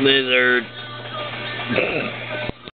Lizard.